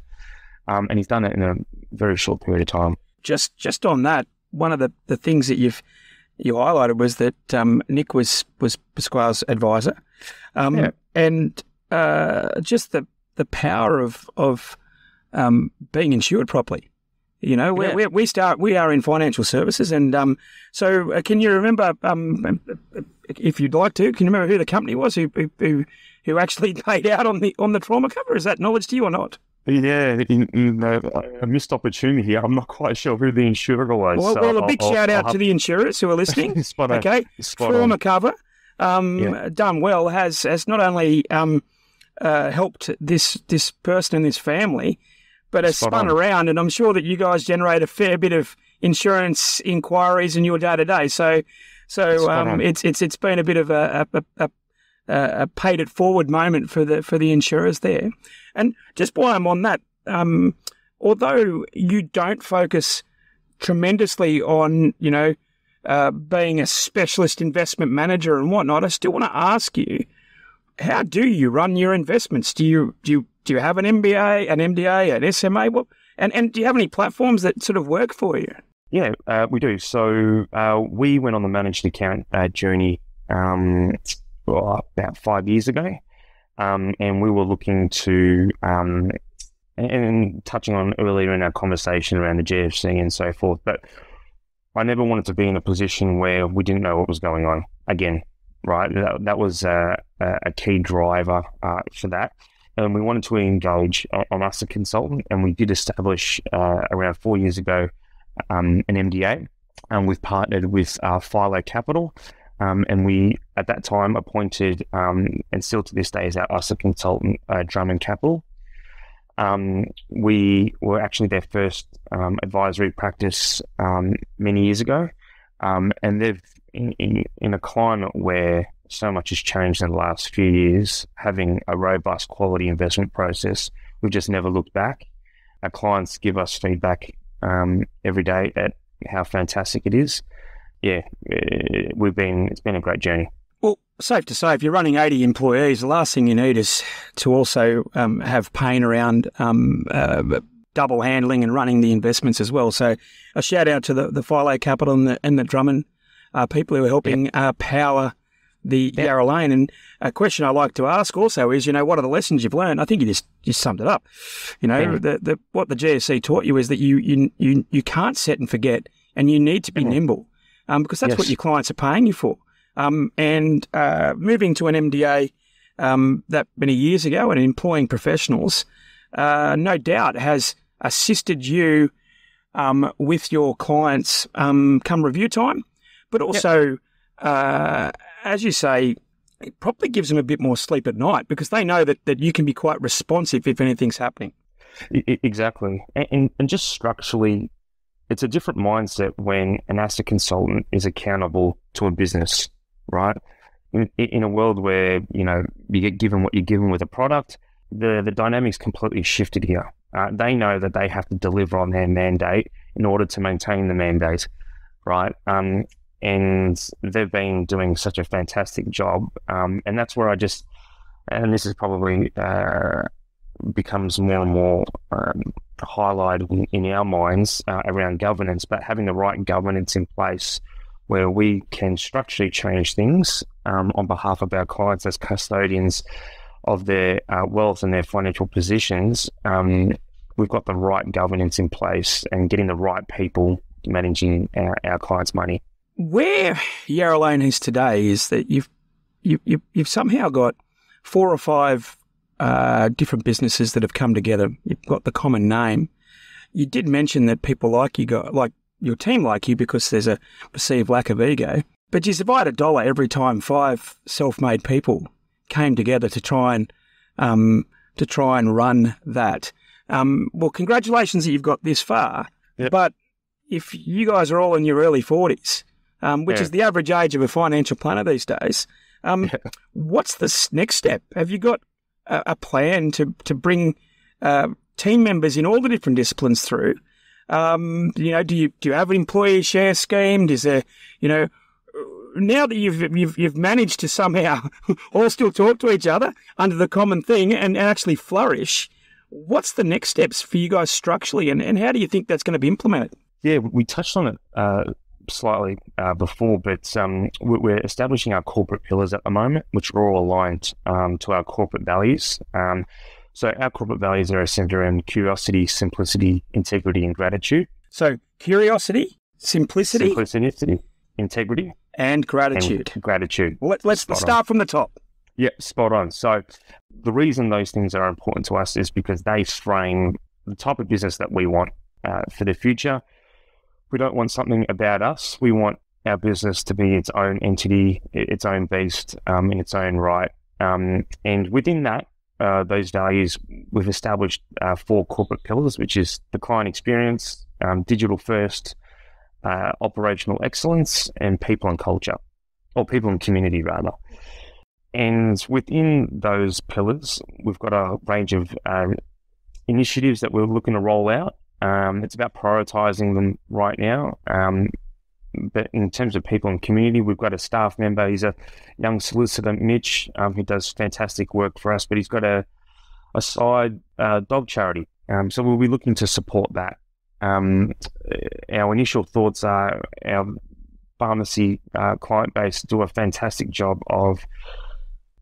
um, and he's done it in a very short period of time. Just just on that, one of the, the things that you've you highlighted was that um, Nick was was Pasquale's advisor, um, yeah. and uh, just the the power of of um, being insured properly. You know, yeah. we we start we are in financial services, and um, so uh, can you remember um, if you'd like to, can you remember who the company was who who who actually paid out on the on the trauma cover? Is that knowledge to you or not? Yeah, in, in a missed opportunity here. I'm not quite sure who the insurer was. Well, so well a big I'll, shout I'll, out I'll to the insurers who are listening. Spot okay, Spot trauma on. cover, um, yeah. done well, has has not only um, uh, helped this this person and this family, but has spun on. around. And I'm sure that you guys generate a fair bit of insurance inquiries in your day to day. So, so um, it's it's it's been a bit of a, a, a, a, paid it forward moment for the for the insurers there. And just while I'm on that, um, although you don't focus tremendously on you know uh, being a specialist investment manager and whatnot, I still want to ask you. How do you run your investments? Do you do you do you have an MBA, an MDA, an SMA? Well, and, and do you have any platforms that sort of work for you? Yeah, uh, we do. So uh, we went on the managed account uh, journey um, about five years ago, um, and we were looking to, um, and, and, touching on earlier in our conversation around the GFC and so forth, but I never wanted to be in a position where we didn't know what was going on again, right? That, that was a, a key driver uh, for that and we wanted to engage on us a consultant, and we did establish uh, around four years ago um, an MDA, and we've partnered with uh, Philo Capital, um, and we at that time appointed, um, and still to this day is our USA consultant, uh, Drummond Capital. Um, we were actually their first um, advisory practice um, many years ago, and they've in, in, in a climate where so much has changed in the last few years. Having a robust quality investment process, we've just never looked back. Our clients give us feedback um, every day at how fantastic it is. Yeah, eh, we've been. It's been a great journey. Well, safe to say, if you're running 80 employees, the last thing you need is to also um, have pain around um, uh, double handling and running the investments as well. So, a shout out to the, the Philo Capital and the, and the Drummond uh, people who are helping yep. uh, power the Yep. Yarra Lane. And a question I like to ask also is, you know, what are the lessons you've learned? I think you just just summed it up. You know, the, the what the GFC taught you is that you you you you can't set and forget, and you need to be nimble, um, because that's what your clients are paying you for. Um, and uh, moving to an MDA um, that many years ago and employing professionals, uh, no doubt has assisted you um, with your clients um, come review time, but also, uh, as you say, it probably gives them a bit more sleep at night because they know that, that you can be quite responsive if anything's happening. Exactly. And, and just structurally, it's a different mindset when an asset consultant is accountable to a business, right? In, in a world where, you know, you get given what you're given with a product, the, the dynamics completely shifted here. Uh, they know that they have to deliver on their mandate in order to maintain the mandate, right? Um, and they've been doing such a fantastic job. Um, and that's where I just, and this is probably uh, becomes more and more um, highlighted in, our minds uh, around governance, but having the right governance in place where we can structurally change things um, on behalf of our clients as custodians of their uh, wealth and their financial positions. Um, we've got the right governance in place and getting the right people managing our, our clients' money. Where Yarra Lane is today is that you've you, you, you've somehow got four or five uh, different businesses that have come together. You've got the common name. You did mention that people like you, go, like your team like you, because there's a perceived lack of ego. But you divide a dollar every time five self-made people came together to try and um, to try and run that. Um, well, congratulations that you've got this far. Yep. But if you guys are all in your early forties, um, which Yeah. is the average age of a financial planner these days, um, what's the next step? Have you got a, a plan to to bring uh, team members in all the different disciplines through? Um, you know, do you do you have an employee share scheme? Is there, you know, now that you've you've you've managed to somehow all still talk to each other under the common thing and, and actually flourish, what's the next steps for you guys structurally, and, and how do you think that's going to be implemented? Yeah, we touched on it uh, slightly uh, before, but um, we- we're establishing our corporate pillars at the moment, which are all aligned um, to our corporate values. Um, so our corporate values are centered around curiosity, simplicity, integrity, and gratitude. So curiosity, simplicity, Simplicity, integrity, and gratitude. and gratitude. Let, let's Spot on. start from the top. Yeah, spot on. So the reason those things are important to us is because they frame the type of business that we want uh, for the future. We don't want something about us. We want our business to be its own entity, its own beast, um, in its own right. Um, and within that, uh, those values, we've established uh, four corporate pillars, which is the client experience, um, digital first, uh, operational excellence, and people and culture, or people and community rather. And within those pillars, we've got a range of uh, initiatives that we're looking to roll out. Um, it's about prioritizing them right now. Um, but in terms of people and community, we've got a staff member. He's a young solicitor, Mitch, um, who does fantastic work for us. But he's got a a side uh, dog charity, um, so we'll be looking to support that. Um, our initial thoughts are our pharmacy uh, client base do a fantastic job of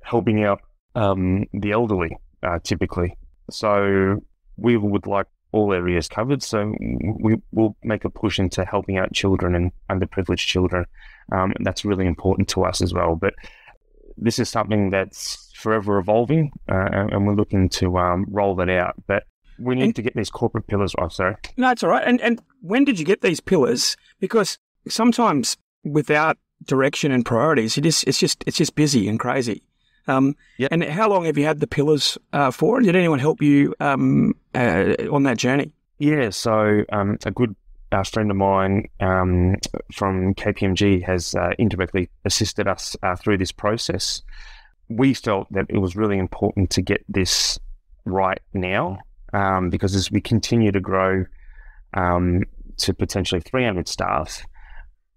helping out um, the elderly, uh, typically. So we would like all areas covered. So we will make a push into helping out children and underprivileged children. Um, that's really important to us as well. But this is something that's forever evolving, uh, and we're looking to um, roll that out. But we need And- to get these corporate pillars right. Sorry. No, it's all right. And and when did you get these pillars? Because sometimes without direction and priorities, it is it's just it's just busy and crazy. Um, Yep. And how long have you had the pillars uh, for? And did anyone help you um, uh, on that journey? Yeah, so um, a good uh, friend of mine um, from KPMG has uh, indirectly assisted us uh, through this process. We felt that it was really important to get this right now um, because as we continue to grow um, to potentially 300 staff,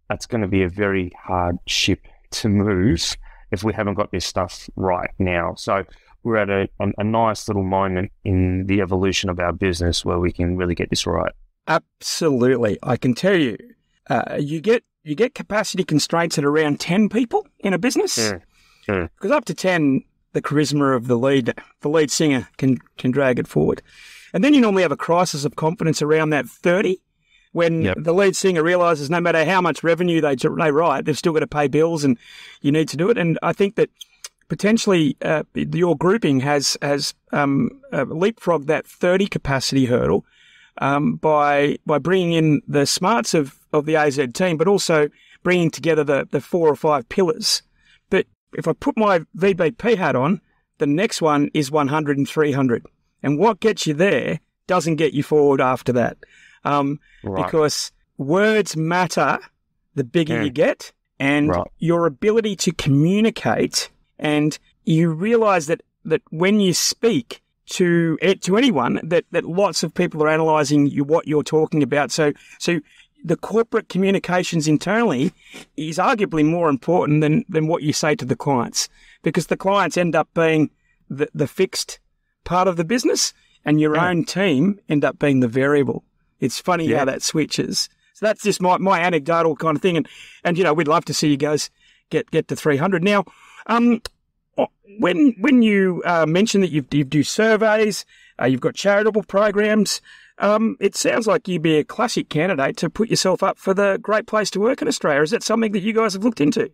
that's going to be a very hard ship to move if we haven't got this stuff right now. So we're at a, a, a nice little moment in the evolution of our business where we can really get this right. Absolutely, I can tell you, uh, you get you get capacity constraints at around ten people in a business. Yeah. Mm. Because up to ten, the charisma of the lead, the lead singer can can drag it forward, and then you normally have a crisis of confidence around that thirty, when Yep. the lead singer realizes no matter how much revenue they they write, they've still got to pay bills, and you need to do it. And I think that potentially uh, your grouping has has um, uh, leapfrogged that thirty capacity hurdle um, by by bringing in the smarts of, of the AZ team, but also bringing together the, the four or five pillars. But if I put my VBP hat on, the next one is 100 and 300. And what gets you there doesn't get you forward after that. Um, Right. Because words matter the bigger Mm. you get, and Right. your ability to communicate, and you realize that, that when you speak, to to anyone that, that lots of people are analysing you what you're talking about. So so the corporate communications internally is arguably more important than, than what you say to the clients because the clients end up being the, the fixed part of the business and your Yeah. own team end up being the variable. It's funny Yeah. how that switches. So that's just my, my anecdotal kind of thing. And, and, you know, we'd love to see you guys get, get to 300. Now, um, when when you uh, mention that you you do surveys, uh, you've got charitable programs, um, it sounds like you'd be a classic candidate to put yourself up for the great place to work in Australia. Is that something that you guys have looked into?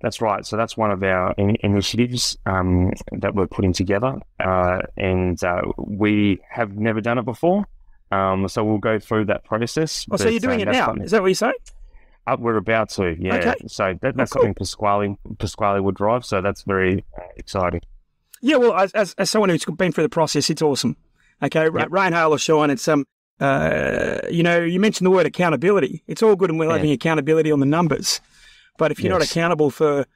That's right. So that's one of our in- initiatives um, that we're putting together, uh, and uh, we have never done it before. Um, so we'll go through that process. Oh, so you're doing uh, it now? Is that what you're saying? Uh, we're about to, yeah. Okay. So that, that's Oh, cool. something Pasquale Pasquale would drive. So that's very uh, exciting. Yeah, well, as, as, as someone who's been through the process, it's awesome. Okay, Yep. rain, hail, or shine. It's um, uh, you know, you mentioned the word accountability. It's all good and well Yeah. having accountability on the numbers, but if you're not accountable for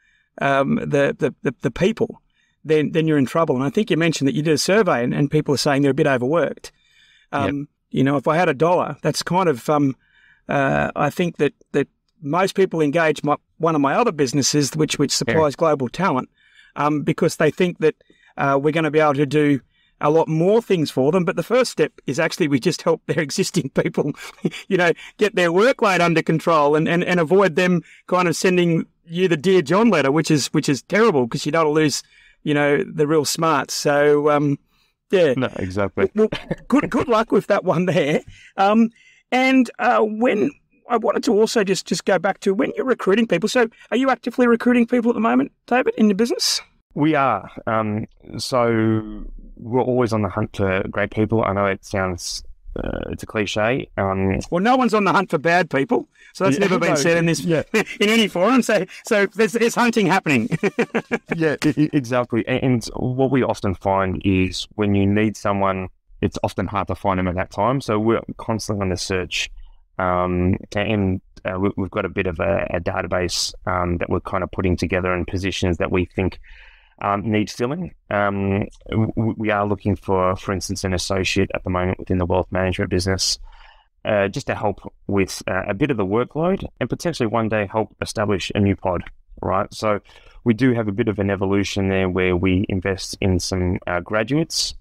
um, the, the, the the people, then then you're in trouble. And I think you mentioned that you did a survey, and, and people are saying they're a bit overworked. Um, You know, if I had a dollar, that's kind of um, uh, I think that that most people engage my, one of my other businesses, which which supplies global talent, um, because they think that uh, we're going to be able to do a lot more things for them. But the first step is actually we just help their existing people, you know, get their workload under control and, and, and avoid them kind of sending you the dear John letter, which is which is terrible because you don't lose, you know, the real smarts. So um, yeah, No, exactly. well, good good luck with that one there. Um, and uh, when I wanted to also just just go back to when you're recruiting people. So, are you actively recruiting people at the moment, David, in your business? We are. Um, so we're always on the hunt for great people. I know it sounds uh, it's a cliche. Um, Well, no one's on the hunt for bad people, so that's Yeah, never been no, said in this yeah. in any forum. So, so there's, there's hunting happening. yeah, exactly. And what we often find is when you need someone, it's often hard to find them at that time. So we're constantly on the search. Um, and uh, we- we've got a bit of a, a database um, that we're kind of putting together in positions that we think um, need filling. Um, we are looking for, for instance, an associate at the moment within the wealth management business. Uh, just to help with uh, a bit of the workload and potentially one day help establish a new pod, right? So, we do have a bit of an evolution there where we invest in some uh, graduates,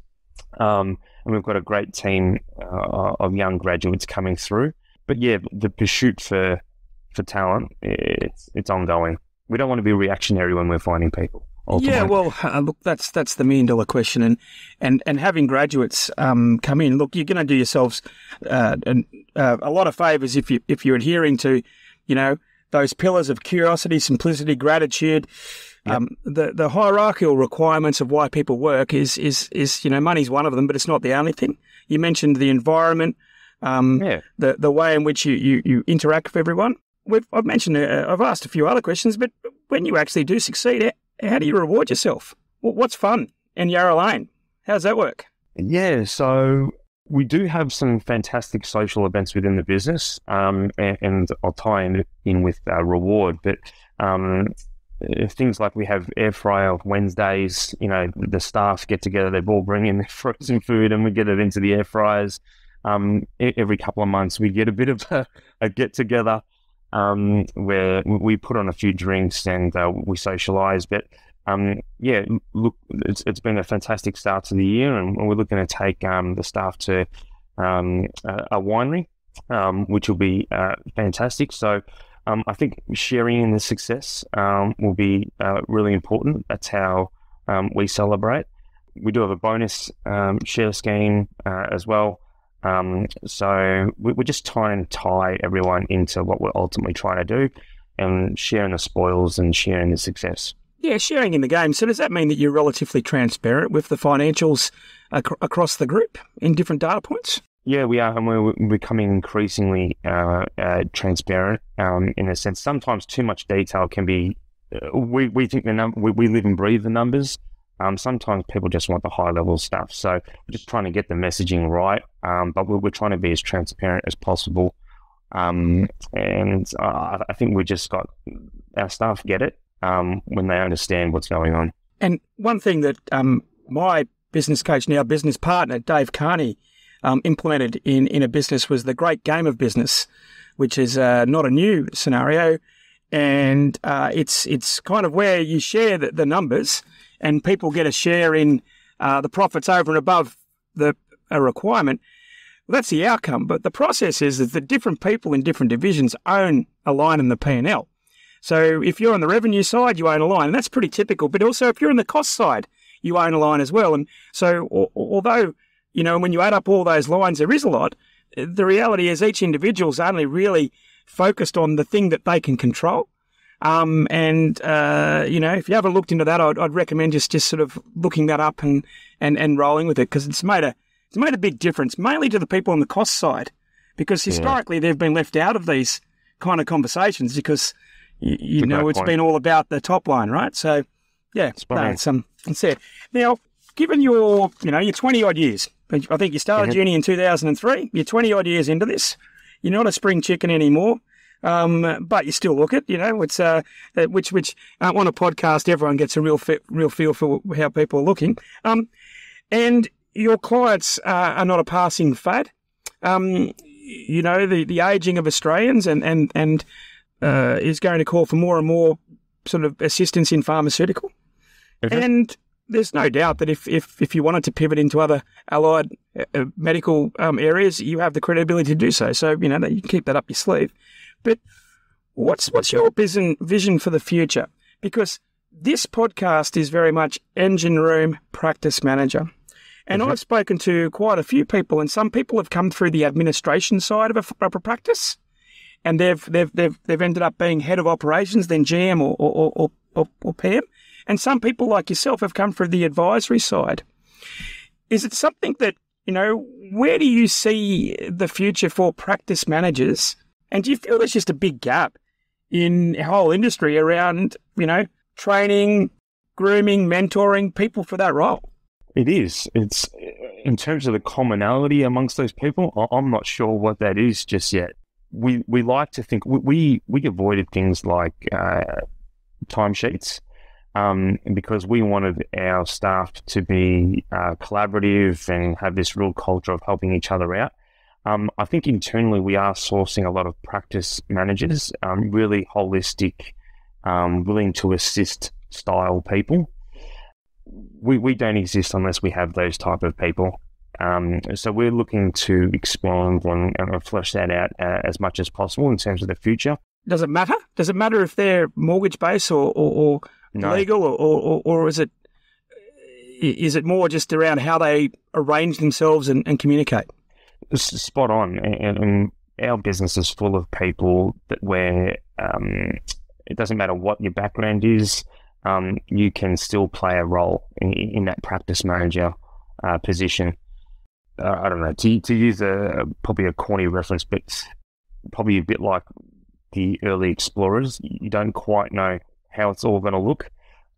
um, and we've got a great team uh, of young graduates coming through. But yeah, the pursuit for for talent it's it's ongoing. We don't want to be reactionary when we're finding people. Yeah, well, uh, look, that's that's the million dollar question, and and and having graduates um, come in, look, you're going to do yourselves uh, an, uh, a lot of favors if you if you're adhering to, you know, those pillars of curiosity, simplicity, gratitude. Um, the the hierarchical requirements of why people work is is is you know money's one of them, but it's not the only thing. You mentioned the environment, um, yeah, the the way in which you, you, you interact with everyone. We've, I've mentioned, uh, I've asked a few other questions, but when you actually do succeed, how, do you reward yourself? What's fun in Yarra Lane? How does that work? Yeah, so we do have some fantastic social events within the business, um, and, and I'll tie in, in with reward. But um, things like we have air fryer Wednesdays. You know, the staff get together; they all bring in their frozen food, and we get it into the air fryers. Um, every couple of months, we get a bit of a, a get together um, where we put on a few drinks and uh, we socialize. But um, yeah, look, it's, it's been a fantastic start to the year, and we're looking to take um, the staff to um, a, a winery, um, which will be uh, fantastic. So Um, I think sharing in the success um, will be uh, really important. That's how we celebrate. We do have a bonus share scheme uh, as well. Um, so we, are just trying to tie everyone into what we're ultimately trying to do and sharing the spoils and sharing the success. Yeah, sharing in the game. So does that mean that you're relatively transparent with the financials ac- across the group in different data points? Yeah, we are, and we're becoming increasingly uh, uh, transparent um, in a sense. Sometimes too much detail can be. Uh, we, we think the number we, we live and breathe the numbers. Um, sometimes people just want the high level stuff, so we're just trying to get the messaging right. Um, but we're, we're, trying to be as transparent as possible, um, and uh, I think we just got our staff get it um, when they understand what's going on. And one thing that um, my business coach, now business partner, Dave Carney, um, implemented in, in a business was the great game of business, which is uh, not a new scenario. And uh, it's it's kind of where you share the, the numbers and people get a share in uh, the profits over and above the a requirement. Well, that's the outcome. But the process is that the different people in different divisions own a line in the P&L. So if you're on the revenue side, you own a line, and that's pretty typical. But also, if you're on the cost side, you own a line as well. And so, although you know, when you add up all those lines, there is a lot. The reality is, each individual's only really focused on the thing that they can control. Um, and uh, you know, if you haven't looked into that, I'd, I'd, recommend just just sort of looking that up and and, and rolling with it because it's made a it's made a big difference, mainly to the people on the cost side, because historically yeah. they've been left out of these kind of conversations because you, you know, it's point. been all about the top line, right? So, yeah, it's, um, it's it. Now, given your, you know, your 20 odd years, I think you started mm-hmm. uni in 2003, you're 20 odd years into this, you're not a spring chicken anymore. Um, but you still look it, you know, it's, uh, which, which, uh, on a podcast, everyone gets a real fit, real feel for how people are looking. Um, and your clients uh, are not a passing fad. Um, you know, the, the aging of Australians and, and, and, uh, is going to call for more and more sort of assistance in pharmaceutical. And there's no doubt that if, if, if you wanted to pivot into other allied uh, uh medical um, areas, you have the credibility to do so. So, you know, you can keep that up your sleeve. But what's, what's your vision, vision for the future? Because this podcast is very much engine room practice manager. And mm-hmm. I've spoken to quite a few people, and some people have come through the administration side of a, of a practice and they've they've they've they've ended up being head of operations, then GM or or, or, or, or PM. And some people like yourself have come through the advisory side. Is it something that you know? Where do you see the future for practice managers? And do you feel there's just a big gap in the whole industry around you know training, grooming, mentoring people for that role? It is. It's in terms of the commonality amongst those people. I'm not sure what that is just yet we we like to think we we avoided things like uh, timesheets um, because we wanted our staff to be uh, collaborative and have this real culture of helping each other out. Um, I think internally we are sourcing a lot of practice managers, um, really holistic, um, willing to assist style people. We, we don't exist unless we have those type of people. Um, so we're looking to expand and, and flesh that out uh, as much as possible in terms of the future. Does it matter? Does it matter if they're mortgage based or, or, or no. legal, or, or, or is it is it more just around how they arrange themselves and, and communicate? Spot on, and, and, our business is full of people that where um, it doesn't matter what your background is, um, you can still play a role in, in that practice manager uh, position uh, I don't know to to use a probably a corny reference, but probably a bit like the early explorers. You don't quite know how it's all going to look,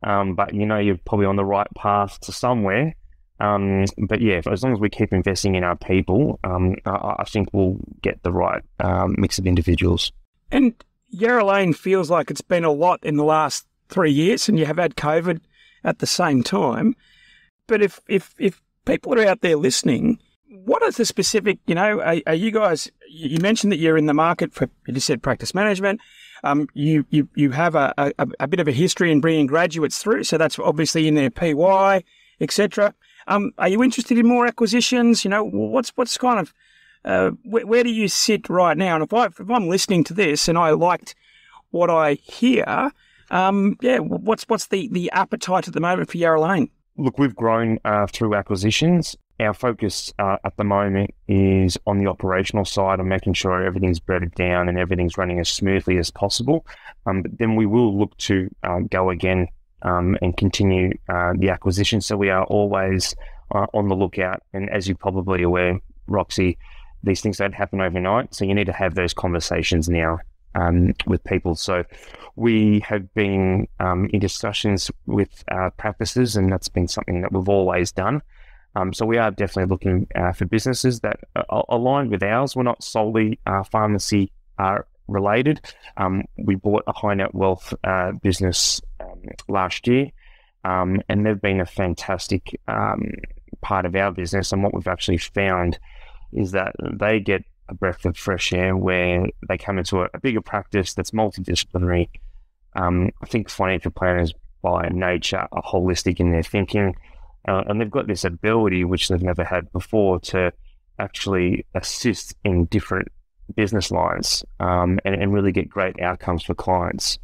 um, but you know you're probably on the right path to somewhere. Um, but yeah, as long as we keep investing in our people, um, I, I, think we'll get the right um, mix of individuals. And Yarra Lane feels like it's been a lot in the last three years, and you have had COVID at the same time. But if if if people are out there listening what are the specific, you know, are, are, you guys, you mentioned that you're in the market for, you said practice management. Um, you, you, you have a, a, a, bit of a history in bringing graduates through. So that's obviously in their PY, etc. Um, are you interested in more acquisitions? You know, what's, what's kind of, uh, where, where, do you sit right now? And if, I, if I'm listening to this and I liked what I hear, um, yeah, what's what's the, the appetite at the moment for Yarra Lane? Look, we've grown uh, through acquisitions. Our focus uh, at the moment is on the operational side and making sure everything's bedded down and everything's running as smoothly as possible. Um, but then we will look to uh, go again um, and continue uh, the acquisition. So we are always uh, on the lookout. And as you're probably aware, Roxy, these things don't happen overnight. So you need to have those conversations now um, with people. So we have been um, in discussions with uh, practices, and that's been something that we've always done. Um, so we are definitely looking uh, for businesses that are aligned with ours. We're not solely uh, pharmacy uh, related. Um, we bought a high net wealth uh, business last year, um, and they've been a fantastic um, part of our business. And what we've actually found is that they get a breath of fresh air where they come into a, a bigger practice that's multidisciplinary. Um, I think financial planners by nature are holistic in their thinking, uh, and they've got this ability which they've never had before to actually assist in different business lines um, and, and, really get great outcomes for clients.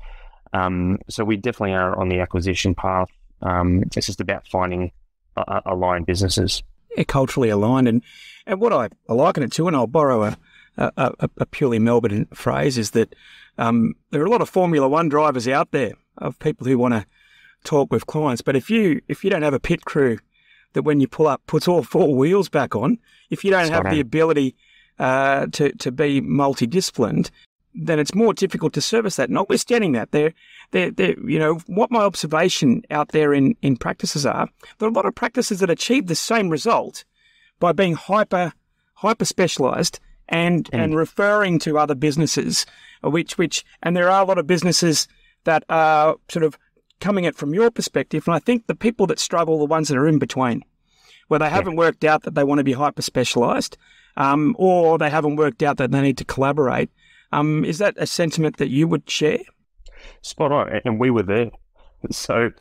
Um, so we definitely are on the acquisition path. Um, it's just about finding uh, aligned businesses. Yeah, culturally aligned, and and what I, I liken it to, and I'll borrow a a, a purely Melbourne phrase, is that um, there are a lot of Formula One drivers out there of people who want to talk with clients, but if you if you don't have a pit crew that when you pull up puts all four wheels back on, if you don't have the ability uh, to to be multidisciplined, then it's more difficult to service that. Notwithstanding that, there, there, there, you know, what my observation out there in in practices are, there are a lot of practices that achieve the same result by being hyper hyper specialized and mm. and referring to other businesses, which which and there are a lot of businesses that are sort of coming at from your perspective, and I think the people that struggle are the ones that are in between, where they haven't worked out that they want to be hyper specialized, um, or they haven't worked out that they need to collaborate um, is that a sentiment that you would share? Spot on, and we were there. So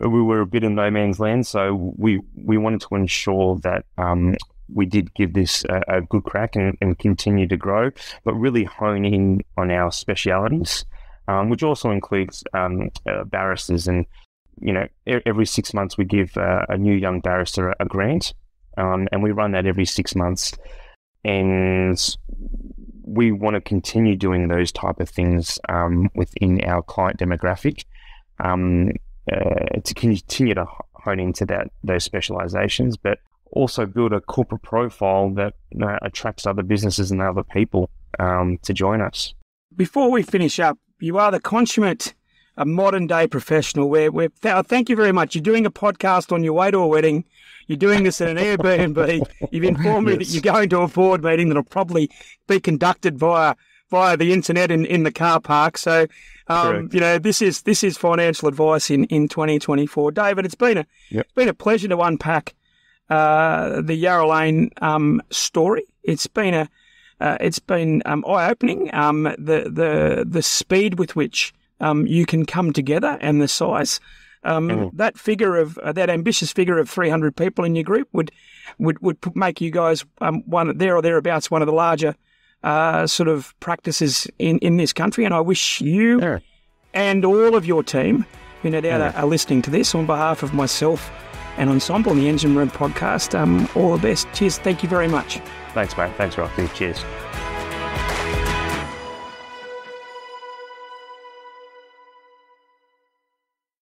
we were a bit in no man's land. So we we wanted to ensure that um, we did give this a, a good crack and, and, continue to grow, but really hone in on our specialities, um, which also includes um, uh, barristers. And you know, every six months we give uh, a new young barrister a, a grant, um, and we run that every six months. And we want to continue doing those type of things um, within our client demographic um, uh, to continue to hone into that those specializations, but also build a corporate profile that uh, attracts other businesses and other people um, to join us. Before we finish up, you are the consummate a modern day professional. Where, where thank you very much. You're doing a podcast on your way to a wedding. You're doing this at an Airbnb. You've informed yes. me that you're going to a board meeting that'll probably be conducted via via the internet in, in the car park. So, um, you know, this is this is financial advice in, in 2024. David, it's been a yep. it's been a pleasure to unpack uh, the Yarra Lane um, story. It's been a uh, it's been um, eye opening. Um, the the the speed with which um, you can come together and the size. Um, mm. That figure of uh, that ambitious figure of 300 people in your group would would would make you guys um, one there or thereabouts one of the larger uh, sort of practices in, in this country. And I wish you yeah. and all of your team who no doubt yeah. are, are, listening to this on behalf of myself and Ensombl and the Engine Room podcast, um, all the best. Cheers. Thank you very much. Thanks, mate. Thanks, Rocky. Cheers.